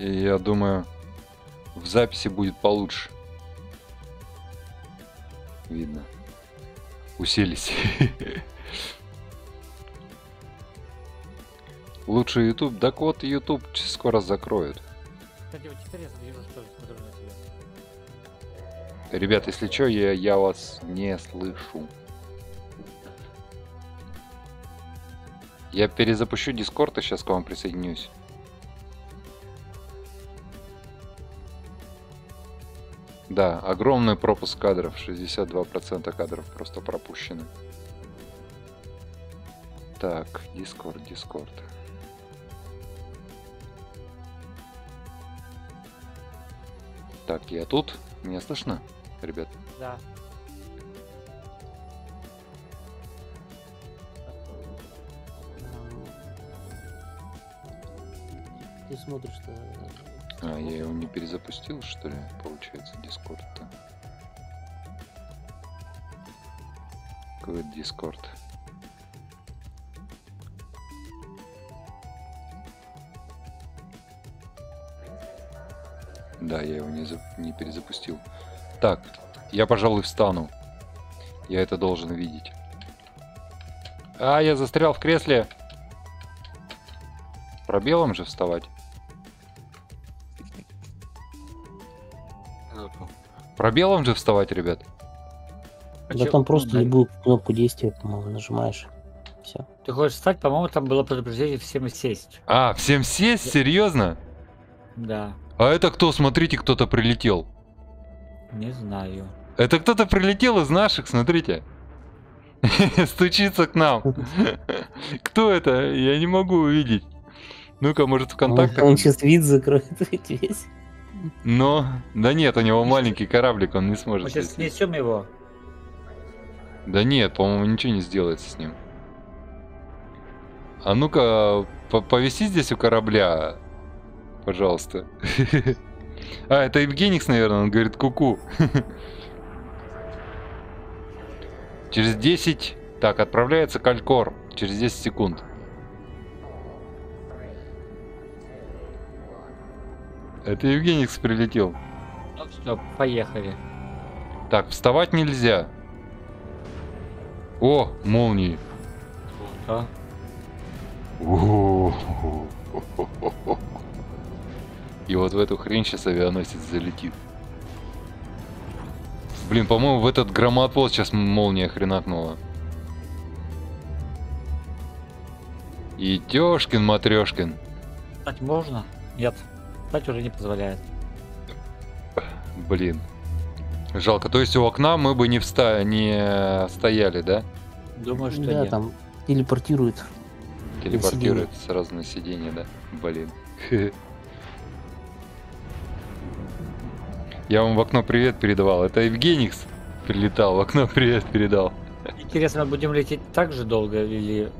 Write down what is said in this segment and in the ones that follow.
И я думаю, в записи будет получше. Видно. Уселись. Лучший YouTube. Так вот, YouTube скоро закроют. Кстати, вот теперь я вижу, что смотрю на тебя. Ребят, если что, я, я вас не слышу. Я перезапущу Discord и сейчас к вам присоединюсь. Да, огромный пропуск кадров. 62% кадров просто пропущены. Так, Discord, Discord. Так, я тут. Меня слышно, ребят? Да. Ты смотришь, что... А, я его не перезапустил, что ли, получается, Discord-то? Какой Discord? Да, я его не, за- не перезапустил. Так, я, пожалуй, встану. Я это должен видеть. А, я застрял в кресле. Пробелом же вставать. Пробелом же вставать, ребят. А Да там просто ну, любую кнопку действия, по-моему, нажимаешь. Все. Ты хочешь встать, по-моему, там было предупреждение всем сесть. А, всем сесть? Серьезно? Да. А это кто? Смотрите, кто-то прилетел. Не знаю. Это кто-то прилетел из наших, смотрите. Стучится к нам. Кто это? Я не могу увидеть. Ну-ка, может, в контактах? Он сейчас вид закроет весь. Но, да нет, у него маленький кораблик, он не Мы сможет. сейчас лететь. снесем его. Да нет, по-моему, ничего не сделается с ним. А ну-ка, по- повиси здесь у корабля, пожалуйста. А, это Евгеникс, наверное, он говорит куку. Через 10... Так, отправляется Калькор. Через 10 секунд. Это Евгеникс прилетел. Ну все, поехали. Так, вставать нельзя. О, молнии. А? И вот в эту хрень сейчас авианосец залетит. Блин, по-моему, в этот громоотвод сейчас молния хренакнула. И Тёшкин Матрешкин. Встать можно? Нет. Встать уже не позволяет. Блин. Жалко. То есть у окна мы бы не, вста... не стояли, да? Думаю, что Да, нет. там телепортирует. Телепортирует сразу на сиденье, да? Блин. Я вам в окно привет передавал. Это Евгеникс прилетал, в окно привет передал. Интересно, будем лететь так же долго или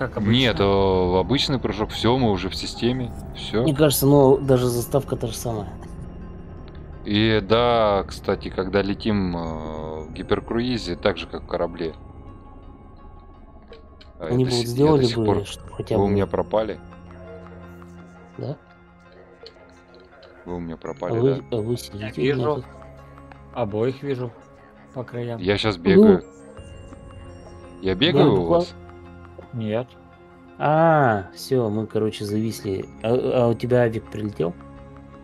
как обычно? Нет, о, обычный прыжок, все, мы уже в системе, все. Мне кажется, ну, даже заставка та же самая. И да, кстати, когда летим э, в гиперкруизе, так же как в корабле. А Они бы вот я сделали бы, пор- что хотя Вы бы... у меня пропали? Да? Вы у меня А пропали, вы, да? а вы сидите. Я у вижу. Обоих вижу по краям. Я сейчас бегаю. Я бегаю у буквально- вас? Нет. А, все, мы, короче, зависли. А, а у тебя авик прилетел?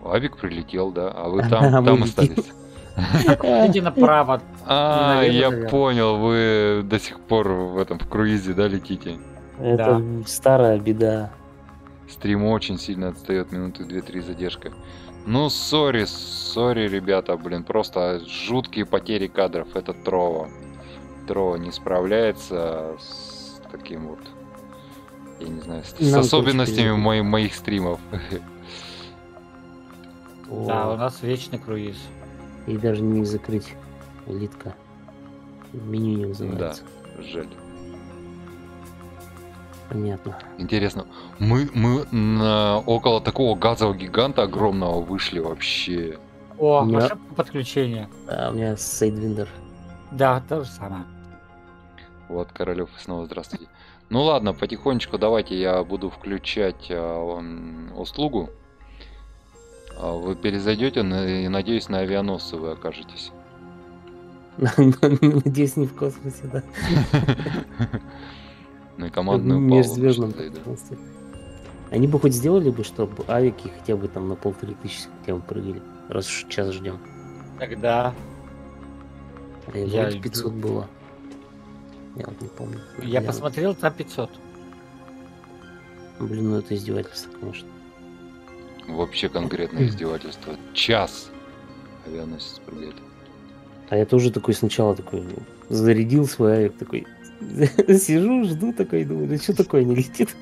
Авик прилетел, да, а вы А там, мы там остались. Иди направо. А, я понял, вы до сих пор в этом в круизе, да, летите? Это старая беда. Стрим очень сильно отстает, минуты 2-3 задержка. Ну, сори, сори, ребята, блин, просто жуткие потери кадров. Это Трова. Трова не справляется с таким вот, я не знаю, с, с особенностями точно мои- моих стримов. Да, у нас вечный круиз. И даже не закрыть элитка. Меню не вызывается. Жаль. Понятно. Интересно, мы, мы на около такого газового гиганта огромного вышли вообще. О, Нет. ошибка подключения. А у меня Сейдвиндер. Да, то же самое. Вот, Королев, снова здравствуйте. Ну ладно, потихонечку давайте я буду включать а, м, услугу. А Вы перезайдете, и, надеюсь, на авианосцы вы окажетесь. Надеюсь, не в космосе, да. На командную палубу межзвездном пространстве. Они бы хоть сделали бы, чтобы авики хотя бы там на полторы тысячи хотя бы прыгали. Раз уж час ждем. Тогда А Я вроде иду. 500 было. Я вот не помню. Я глянуть. посмотрел, там 500. Блин, ну это издевательство, конечно. Вообще конкретное издевательство. Час авианосец прыгает. А я тоже такой сначала такой зарядил свой авик, такой сижу, жду такой, думаю, да что такое не летит?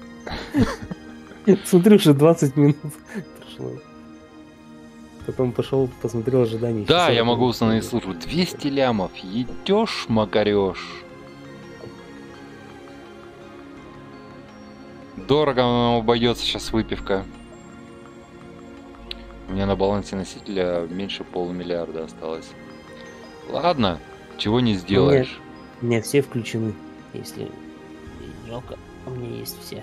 Смотрю, что 20 минут прошло. Потом пошел, посмотрел ожидание. Да, я могу установить службу. 200 лямов. Едешь, макарешь. Дорого нам обойдется сейчас выпивка. У меня на балансе носителя меньше полумиллиарда осталось. Ладно, чего не сделаешь. У меня все включены, если жалко, у меня есть все.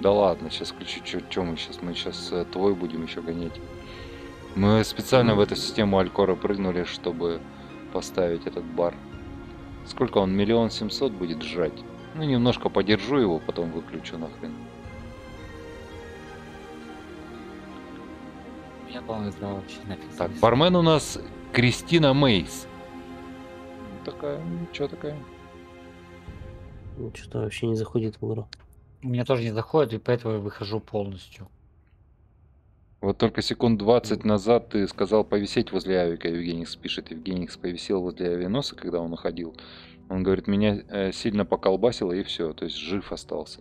Да ладно, сейчас включу, что мы сейчас? Мы сейчас твой будем еще гонять. Мы специально в эту систему Алькора прыгнули, чтобы поставить этот бар. Сколько он? Миллион семьсот будет жрать. Ну, немножко подержу его, потом выключу нахрен. Меня главное игра вообще нафиг. Так, бармен у нас Кристина Мейс. Такая, что такая? Ну, что-то вообще не заходит в игру. У меня тоже не заходит, и поэтому я выхожу полностью. Вот только секунд 20 назад ты сказал повисеть возле авика, Евгеникс пишет. Евгеникс повисел возле авианоса, когда он уходил. Он говорит, меня э, сильно поколбасило и все, то есть жив остался.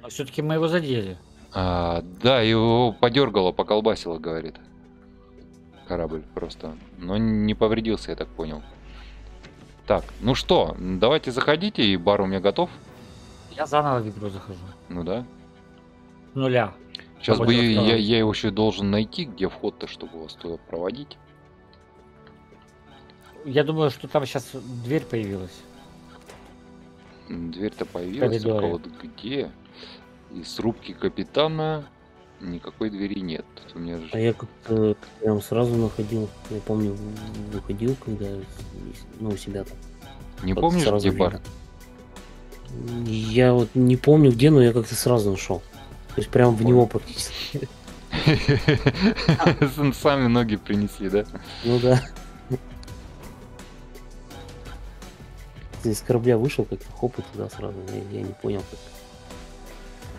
Но все-таки мы его задели. А, да, его подергало, поколбасило, говорит. Корабль просто. Но не повредился, я так понял. Так, ну что, давайте заходите, и бар у меня готов. Я заново в игру захожу. Ну да. Нуля. Сейчас бы я, я, я его еще должен найти, где вход-то, чтобы вас туда проводить. Я думаю, что там сейчас дверь появилась. Дверь-то появилась, только коридоре. вот где? Из рубки капитана никакой двери нет. У меня же- А я как-то прям сразу находил. Я помню, выходил, когда ну, у себя там. Не вот помнишь, где бар? Я вот не помню где, но я как-то сразу нашел. То есть прям в него практически. Сами ноги принесли, да? Ну да. Ты из корабля вышел, как-то хоп, и туда сразу. Я, я не понял, как.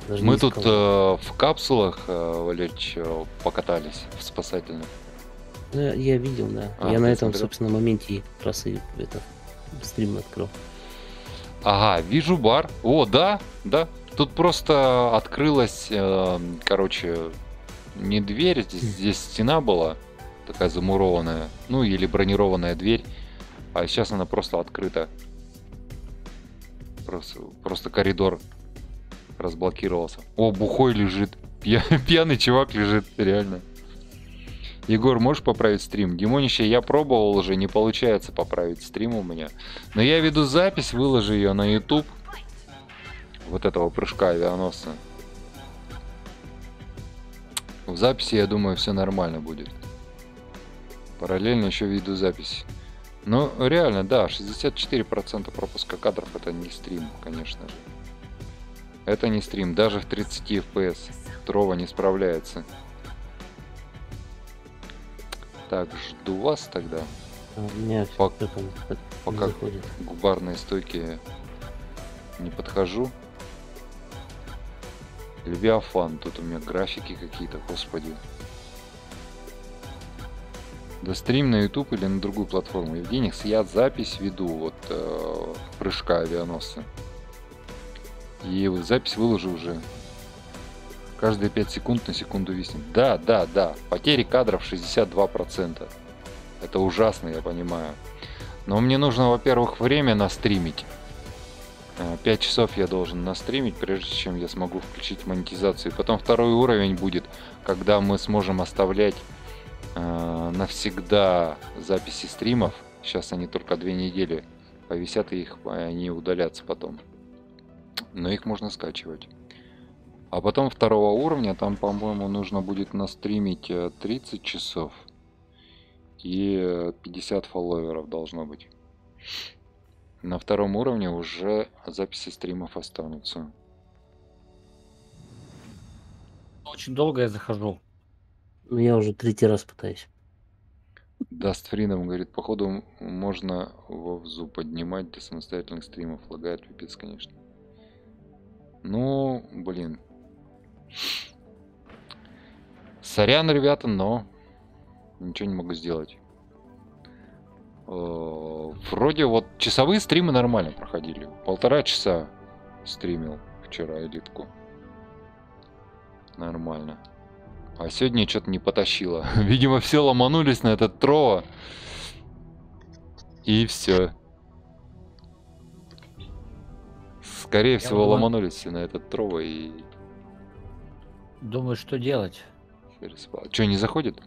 Даже Мы тут э, в капсулах, э, Валерьевич, э, покатались в спасательных. Ну, я, видел, да. А, я на этом, смотрел? собственно, моменте как раз и это стрим открыл. Ага, вижу бар. О, да, да. Тут просто открылась, э, короче, не дверь, здесь, здесь стена была такая замурованная, ну или бронированная дверь, а сейчас она просто открыта. Просто, просто коридор разблокировался. О, бухой лежит. Пья- Пьяный чувак лежит, реально. Егор, можешь поправить стрим? Димонище, я пробовал уже, не получается поправить стрим у меня. Но я веду запись, выложу ее на YouTube. Вот этого прыжка авианосца. В записи, я думаю, все нормально будет. Параллельно еще веду запись. Ну, реально, да, 64% пропуска кадров это не стрим, конечно же. Это не стрим, даже в 30 FPS. Трова не справляется. Так, жду вас тогда. А у меня там не пока- заходит. К барной стойке не подхожу. Левиафан, тут у меня графики какие-то, господи. Да стрим на YouTube или на другую платформу. Евгеникс, я запись веду вот э, прыжка авианосца. И запись выложу уже. Каждые 5 секунд на секунду виснет. Да, да, да. Потери кадров 62%. Это ужасно, я понимаю. Но мне нужно, во-первых, время настримить. 5 часов я должен настримить, прежде чем я смогу включить монетизацию. Потом второй уровень будет, когда мы сможем оставлять э, навсегда записи стримов. Сейчас они только две недели повисят, и их, они удалятся потом. Но их можно скачивать. А потом второго уровня, там, по-моему, нужно будет настримить э, 30 часов. И э, 50 фолловеров должно быть. На втором уровне уже записи стримов останутся. Очень долго я захожу. Я уже третий раз пытаюсь. Даст Фридом говорит, походу можно вовзу поднимать до самостоятельных стримов. Лагает пипец, конечно. Ну, блин. Сорян, ребята, но ничего не могу сделать. Э, Вроде вот часовые стримы нормально проходили. Полтора часа стримил вчера элитку. Нормально. А сегодня что-то не потащило. Видимо, все ломанулись на этот Трова. И все. Скорее всего, думаю- ломанулись все на этот Трова и Думаю, что делать. Что, не заходит?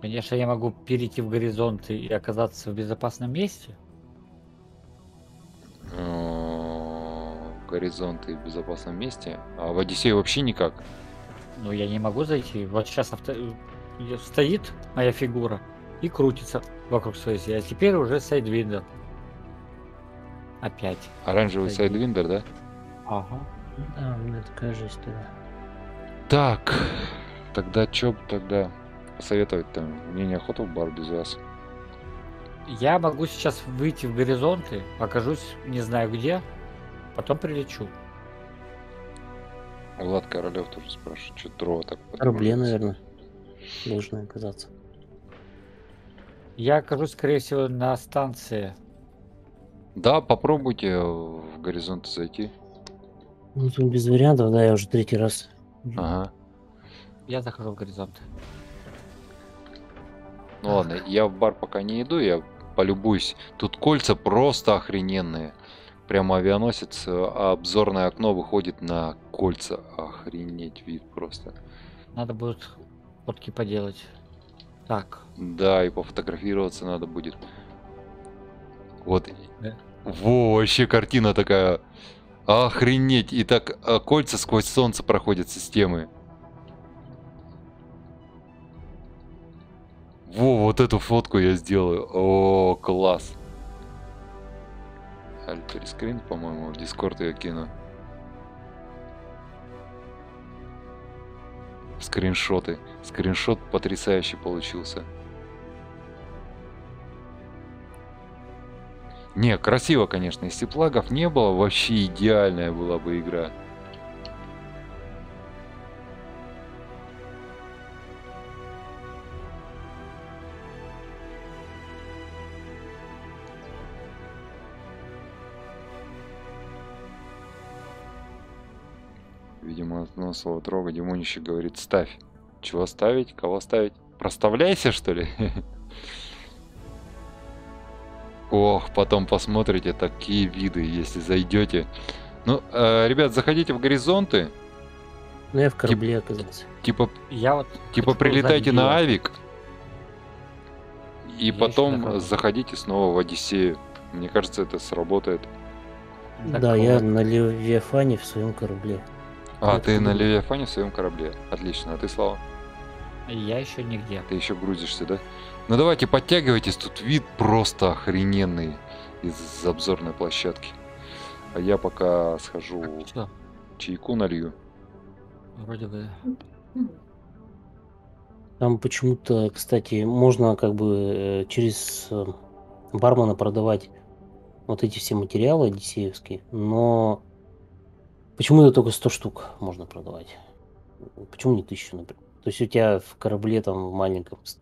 Конечно, я могу перейти в горизонт и оказаться в безопасном месте. Э, Горизонты в безопасном месте. А в Одиссее вообще никак. Но я не могу зайти. Вот сейчас авто... стоит моя фигура и крутится вокруг своей оси. А теперь уже Sidewinder. Опять. Оранжевый Sidewinder, да? Ага. Да, у меня такая жесть тогда. Так, тогда чё тогда посоветовать-то? Мне неохота в бар без вас. Я могу сейчас выйти в горизонты, окажусь не знаю где, потом прилечу. Влад Королев тоже спрашивает, что Трова так поднимается? наверное, должны оказаться. Я окажусь, скорее всего, на станции. Да, попробуйте в горизонт зайти. Ну, тут без вариантов, да, я уже третий раз. Ага. Я захожу в горизонт. Ну ладно, я в бар пока не иду, я полюбуюсь. Тут кольца просто охрененные. Прямо авианосец, а обзорное окно выходит на кольца. Охренеть вид просто. Надо будет фотки поделать. Так, Да, и пофотографироваться надо будет. Вот. Во, вообще картина такая. Охренеть. И так а, кольца сквозь солнце проходят системы. Во, вот эту фотку я сделаю. О, класс. Альтери скрин, по-моему, в Дискорд ее кину. Скриншоты. Скриншот потрясающий получился. Не, красиво, конечно. Если б лагов не было, вообще идеальная была бы игра. Видимо, одно слово трога. Димонище говорит, ставь. Чего ставить? Кого ставить? Проставляйся, что ли? Ох, потом посмотрите такие виды, если зайдете. Ну, э, ребят, заходите в горизонты. Ну, я в корабле оказался. Типа, я вот... типа прилетайте на авик. И Я потом заходите снова в Одиссею. Мне кажется, это сработает. Так да, я вот. на Левиафане в своем корабле. А, Это ты на. Левиафане в своем корабле. Отлично. А ты, Слава? Я еще нигде. Ты еще грузишься, да? Ну давайте подтягивайтесь, тут вид просто охрененный из обзорной площадки. А я пока схожу Все, чайку налью. вроде бы... Там почему-то, кстати, можно как бы э, через э, бармена продавать вот эти все материалы одиссеевские, но почему-то только 100 штук можно продавать. Почему не тысячу, например? То есть у тебя в корабле там в маленьком с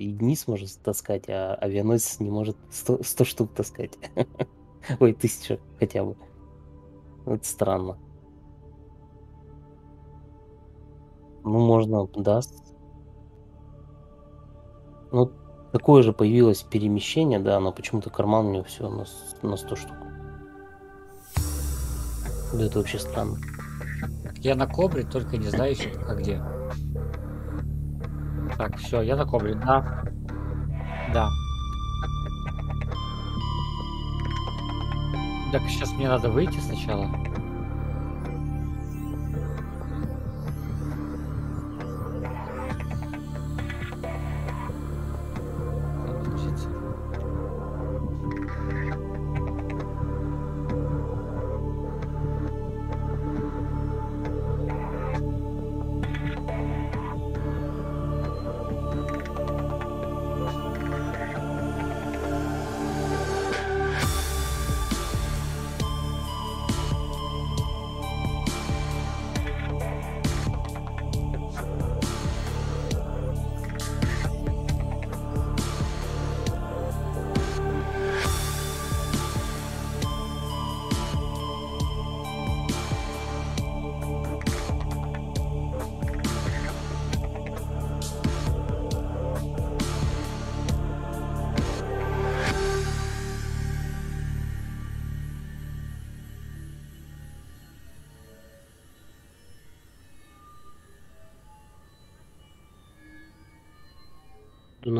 тысяча единиц можно таскать, а авианосец не может 100, 100 штук таскать. Ой, тысяча хотя бы. Это странно. Ну, можно, да. Ну, такое же появилось перемещение, да, но почему-то карман у него все на, на 100 штук. Да это вообще странно. Я на кобре, только не знаю еще пока где. Так, все, я на кобре, да. Да. Так, сейчас мне надо выйти сначала.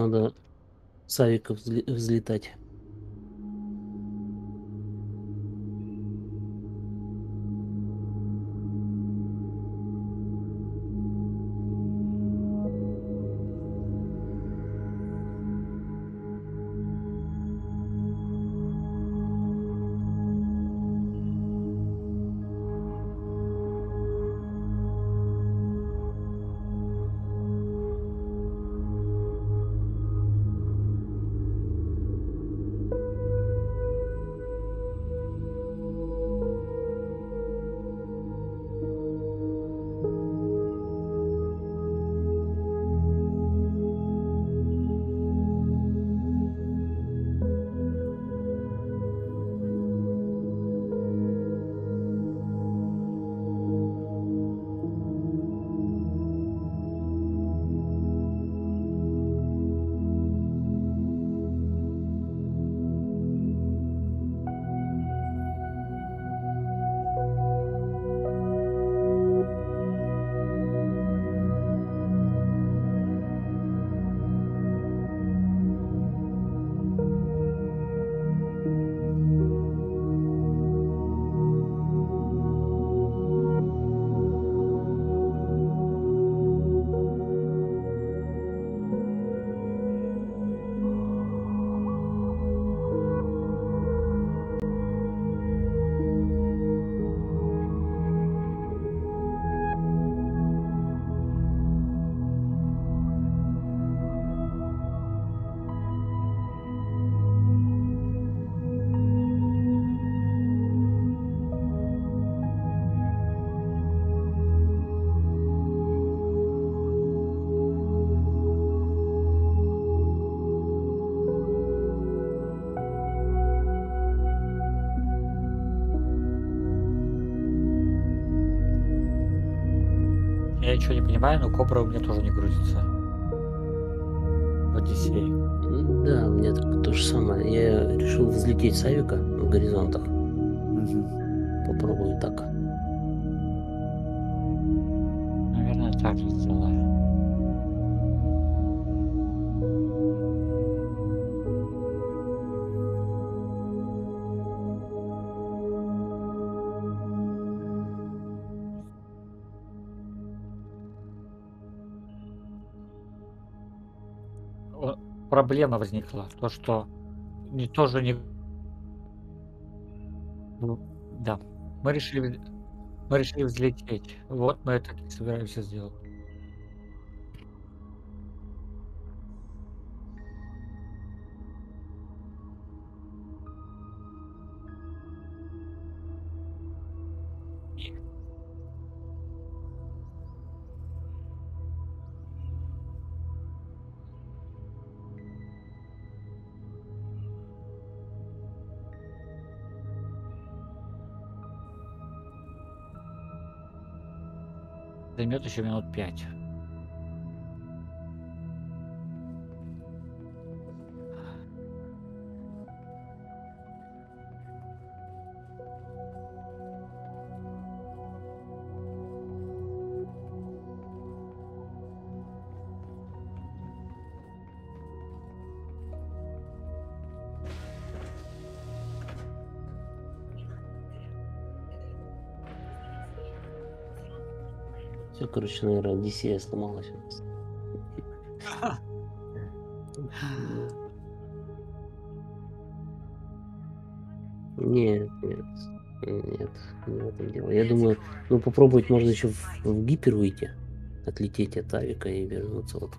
Надо с авика взле- взлетать. Ничего не понимаю, но кобра у меня тоже не грузится. В Одиссее. Да, у меня так- то же самое. Я решил взлететь с авика в горизонтах. Попробую так. Проблема возникла, то что не тоже не. Ну, Да, мы решили, мы решили взлететь. Вот мы это собираемся сделать. Займет еще минут пять. Короче, наверное, Одиссея сломалась у нас. Нет, нет, нет, не в этом дело. Я думаю, ну попробовать можно еще в, в гипер выйти, отлететь от авика и вернуться вот.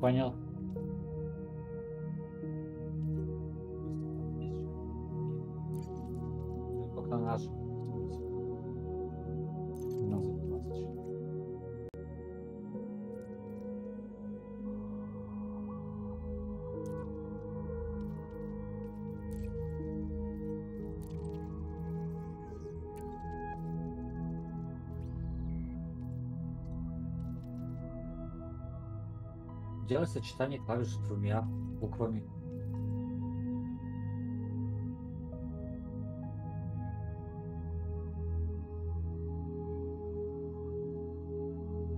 Понял. Делать сочетание клавиш с двумя буквами.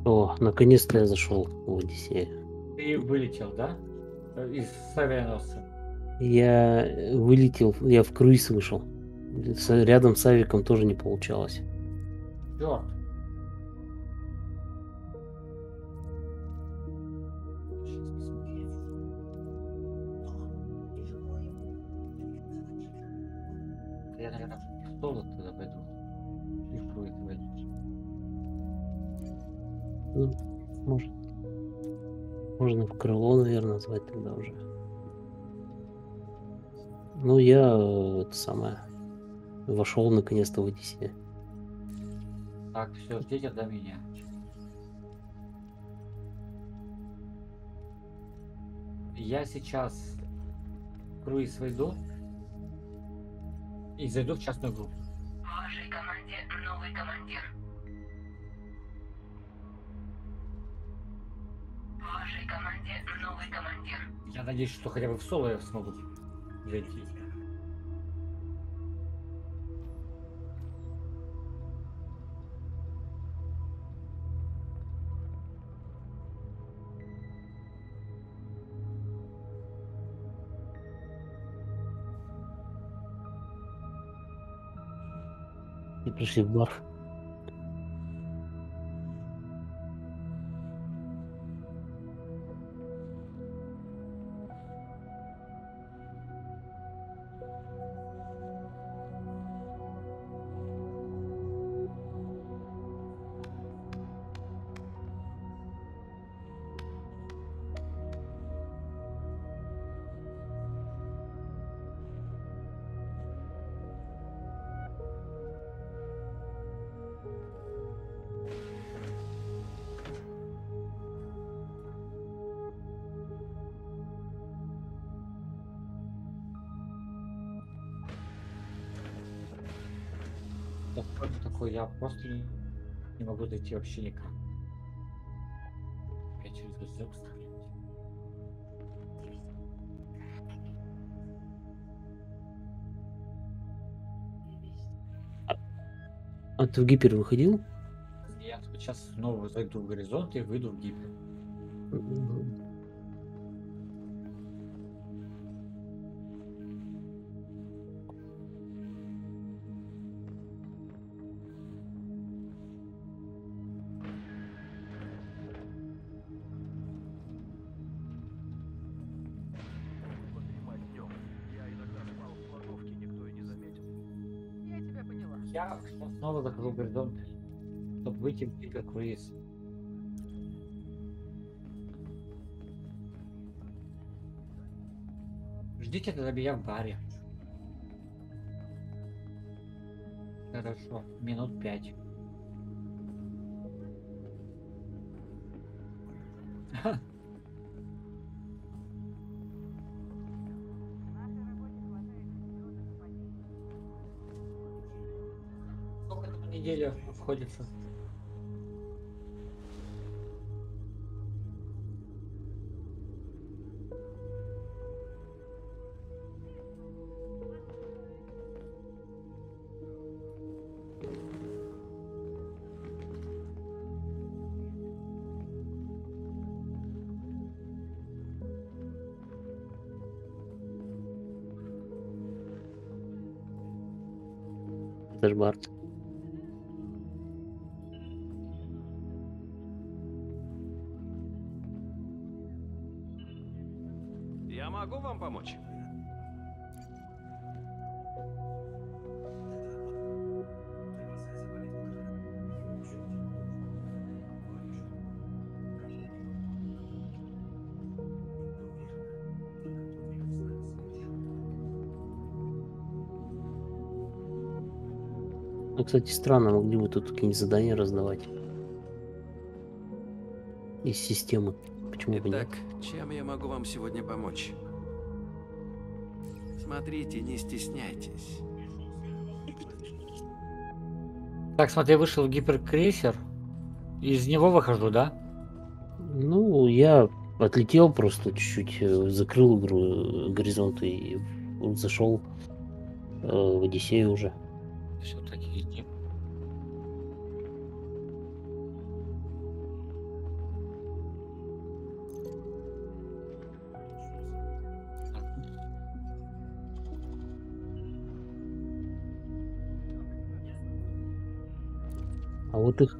О, наконец-то я зашел в Одиссею. Ты вылетел, да? Э, Из авианосца. Я э, вылетел, я в круиз вышел. С- Рядом с авиком тоже не получалось. Черт. Ну, я э, это самое. Вошел наконец-то в Одиссею. Так, все, ждите до меня. Я сейчас круиз войду и зайду в частную группу. В вашей команде новый командир. В вашей команде новый командир. Я надеюсь, что хотя бы в соло я смогу зайти. И такое? Я просто не, не могу зайти вообще никак. Опять через стрелять. А ты в гипер выходил? Я сейчас снова зайду в горизонт и выйду в гипер. Я снова захожу в горизонт, чтобы выйти в гиперкруиз. Ждите тогда меня в баре. Хорошо, минут пять. Неделю Я могу вам помочь? Ну, кстати, странно, могли бы тут какие-нибудь задания раздавать. Из системы. Почему бы нет? Итак, чем я могу вам сегодня помочь? Смотрите, не стесняйтесь. Так, смотри, вышел гиперкрейсер. Из него выхожу, да? Ну, я отлетел просто чуть-чуть, э, закрыл игру э, горизонт и зашел э, в Одиссею уже. А вот их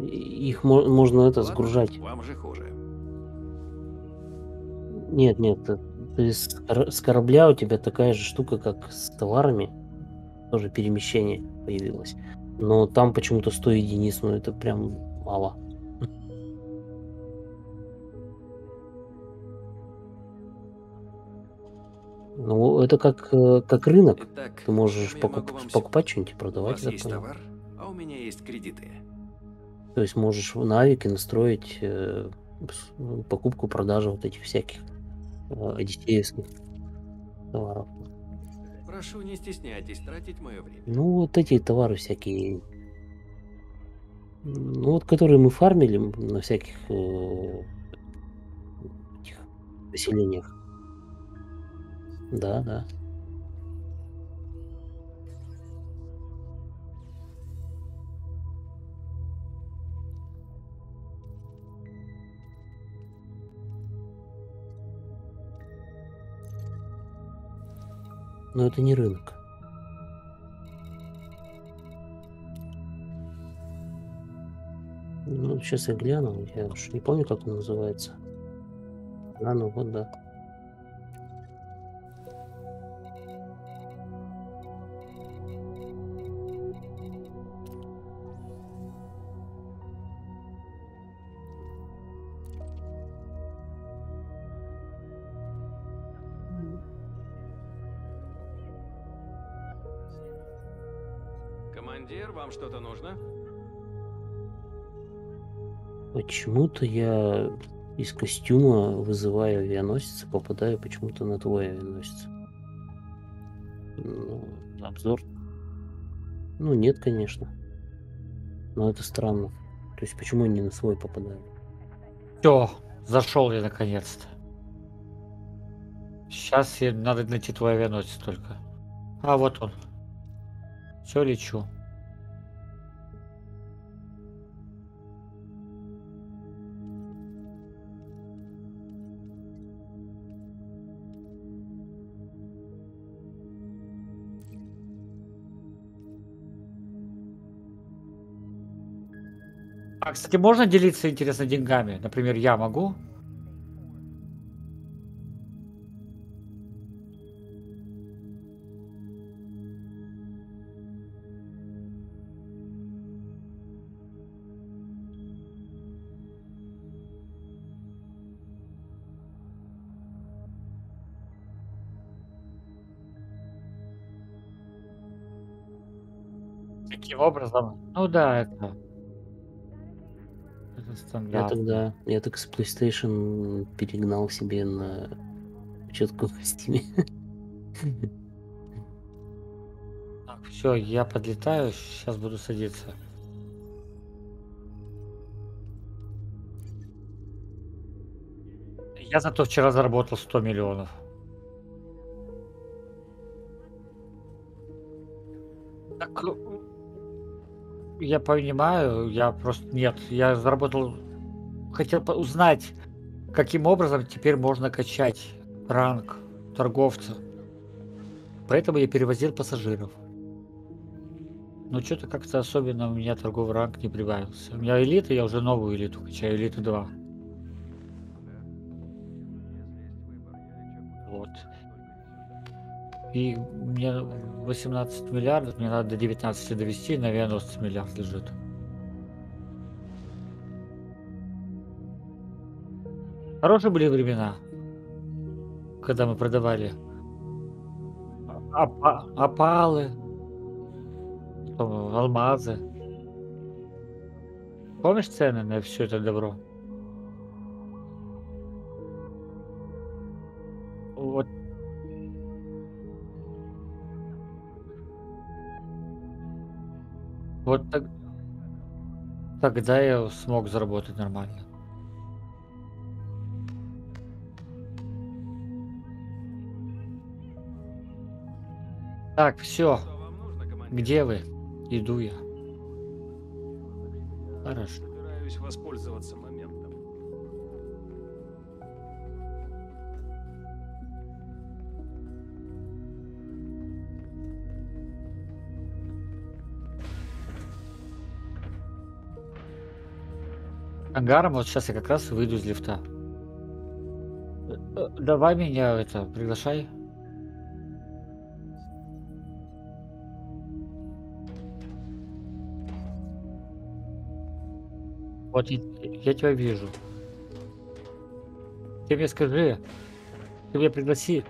их мо- можно это Ладно, сгружать. Вам же хуже. Нет, нет, э, ты с, кор- с корабля у тебя такая же штука, как с товарами. Тоже перемещение появилось. Но там почему-то 100 единиц, ну это прям мало. Ну, это как, э, как рынок. Итак, Ты можешь покуп- покупать что-нибудь и У продавать, вас есть товар, у меня есть кредиты. То есть можешь в Навике настроить э, покупку, продажу вот этих всяких э, одиссеевских товаров. Прошу, не стесняйтесь тратить мое время. Ну, вот эти товары всякие. Ну, вот которые мы фармили на всяких э, этих поселениях. Да, да. Но это не рынок. Ну, сейчас я гляну, я уж не помню, как он называется. А, ну вот, да. Почему-то я из костюма вызываю авианосец попадаю почему-то на твой авианосец. Ну, обзор. Ну, нет, конечно. Но это странно. То есть почему они на свой попадают? Все, зашел я наконец-то. Сейчас надо найти твой авианосец только. А, вот он. Все, лечу. Кстати, можно делиться, интересно, деньгами? Например, я могу? Таким образом? Ну да, это... Я тогда, я так с PlayStation перегнал себе на четкую в Steam. Так, все, я подлетаю, сейчас буду садиться. Я зато вчера заработал 100 миллионов. Я понимаю, я просто нет, я заработал, хотел узнать, каким образом теперь можно качать ранг торговца. Поэтому я перевозил пассажиров. Но что-то как-то особенно у меня торговый ранг не прибавился. У меня элита, я уже новую элиту качаю, элиту 2. И мне 18 миллиардов, мне надо до 19 довести, на авианосец миллиард лежит. Хорошие были времена, когда мы продавали опа- опалы, алмазы. Помнишь цены на все это добро? Вот так, тогда я смог заработать нормально. Так, все. Где вы? Иду я. Хорошо. Собираюсь воспользоваться Ангаром, вот сейчас я как раз выйду из лифта. Э, э, Давай меня это приглашай. Вот я, тебя вижу. Ты мне скажи, ты меня пригласи.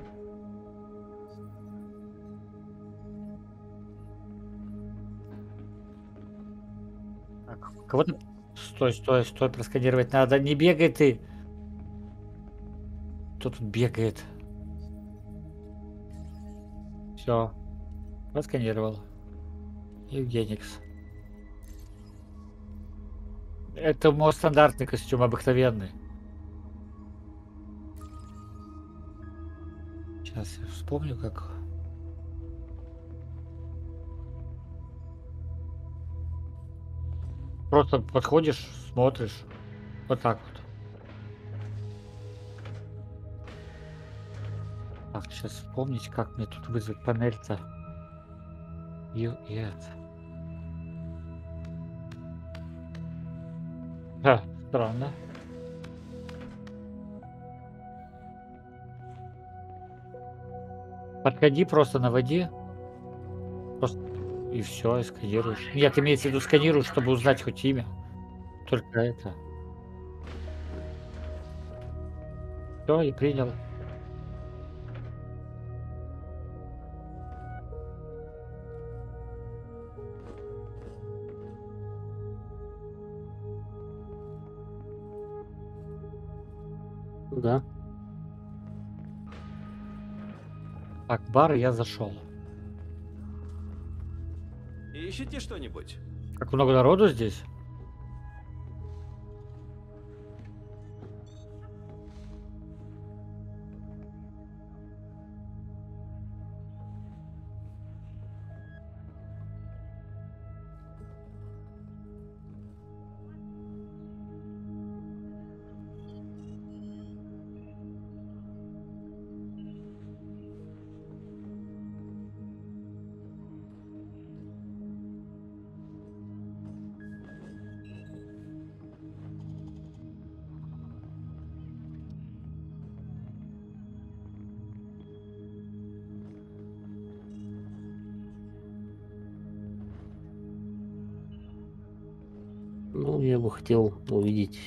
Так, кого-то Стой, стой, стой, просканировать надо. Не бегай ты. Кто тут бегает? Все. Просканировал. Евгеникс. Это мой стандартный костюм, обыкновенный. Сейчас я вспомню, как... Просто подходишь, смотришь. Вот так вот. Так, сейчас вспомнить, как мне тут вызвать панель-то. И. Ха, странно. Подходи, просто наводи. Просто и все, и сканируешь. Нет, имеется в виду сканируешь, чтобы узнать хоть имя. Только это. Все, и принял. Да. Так, бар я зашел. И Ищете что-нибудь? Как много народу здесь? Хотел увидеть